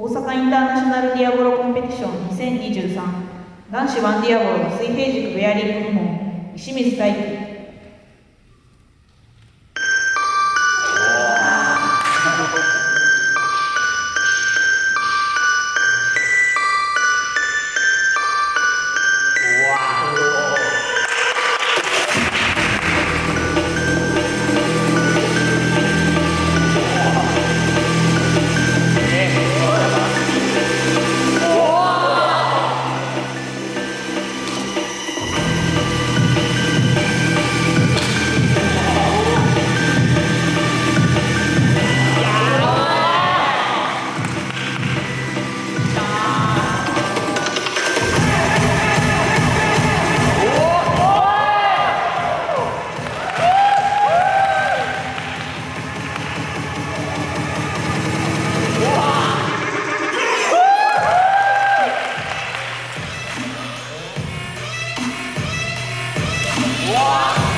大阪インターナショナルディアボロコンペティション2023男子ワンディアボロの水平軸ベアリング部門石水大輝。One.